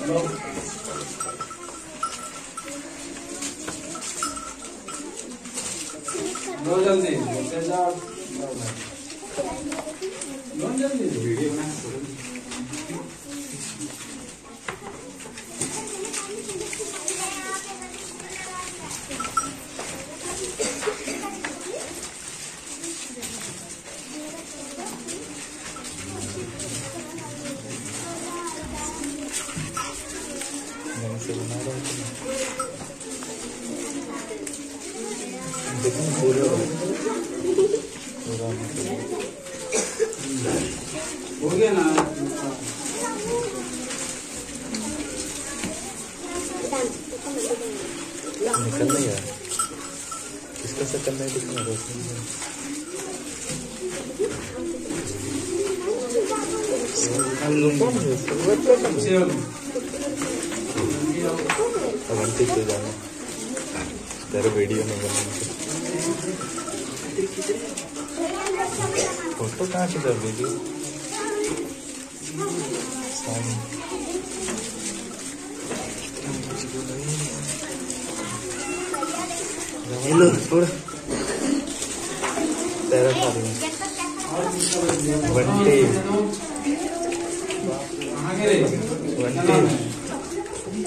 लो जल्दी लो जल्दी। वीडियो बना हूँ देखो ना पूरे हो गए। पूरा मतलब हो गया ना निकल नहीं यार इसका शक्ल नहीं दिखना रोशनी में चल अब अंतिम पे जाना। तेरे वीडियो में बनना फ़ोटो कहाँ से कर वीडियो हेलो थोड़ा तेरा रही बंटी कहाँ गिरे बंटी बंटी कहाँ गए? सचिन पकड़ दो उसको।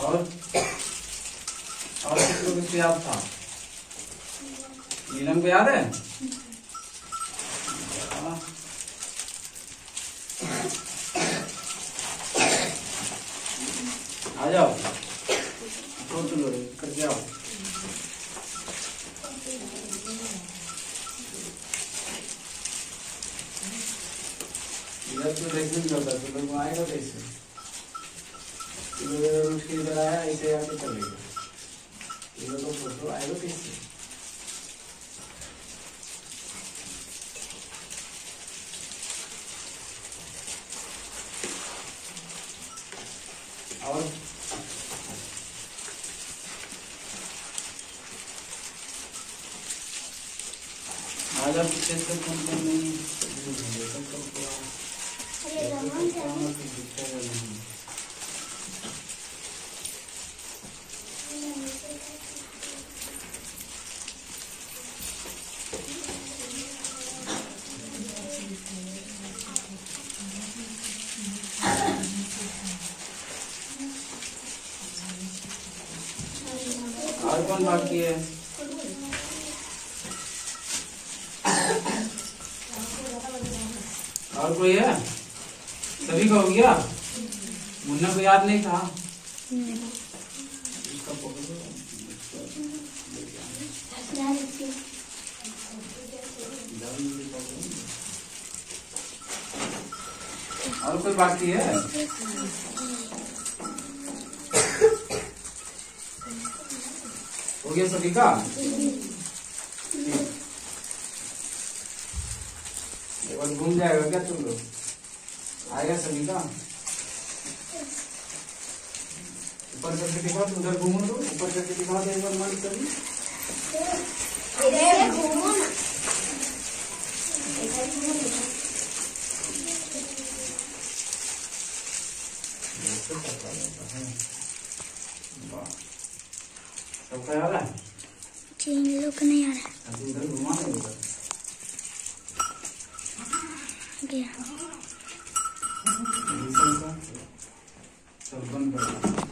और? और किसको किसको याद था? नीलम को याद है। आ जाओ। सोच लो आओ। इधर तो देखने होता तो लोग आएगा कैसे? इधर उठ के इधर आया ऐसे आके चलेगा इधर तो फ़ोटो आएगा कैसे और आज आप पीछे से कौन कौन नहीं कब कब दिखता कौन बाकी है और कोई है सभी का हो गया? मुन्ना को याद नहीं था? और कोई बाकी है? हो गया सभी का घूम जाएगा क्या तुम लोग आएगा सभी का ऊपर करके दिखाओ तुम उधर घूमो तो ऊपर करके एक बार मन कभी वाह सबका याद है जी इन लोग को नहीं याद है इधर घुमा नहीं उधर। गया। सब बंद कर।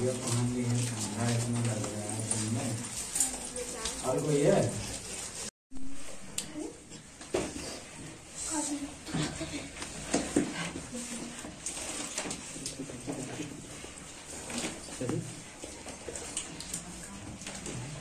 ये पान है ठंडा इतना लग रहा है दिन में और कोई है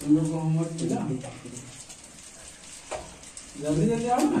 तुम लोग को होमवर्क मिला जल्दी जल्दी आओ ना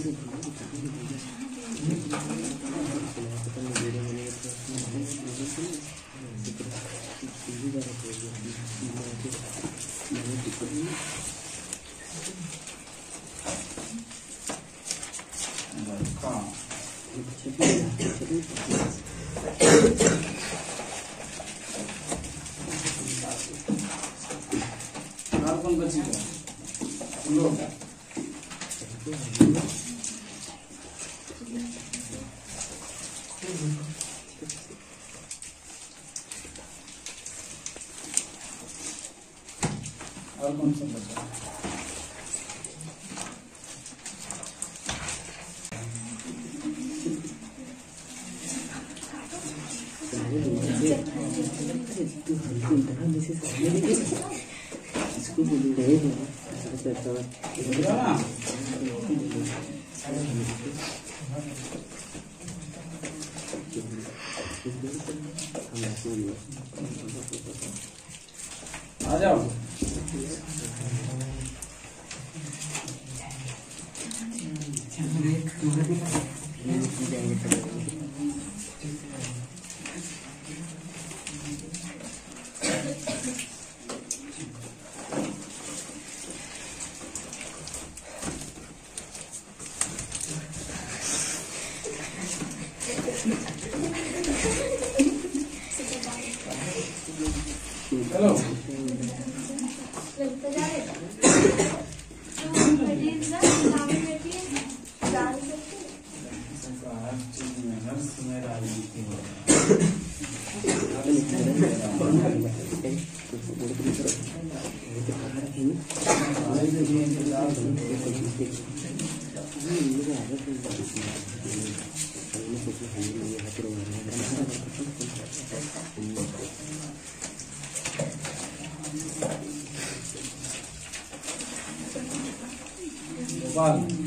कौन बची है लो और कौन सा बचा? इसको बोलिए बोला ना आ जाओ चलो हर चीज़ में हर समय राजनीति हो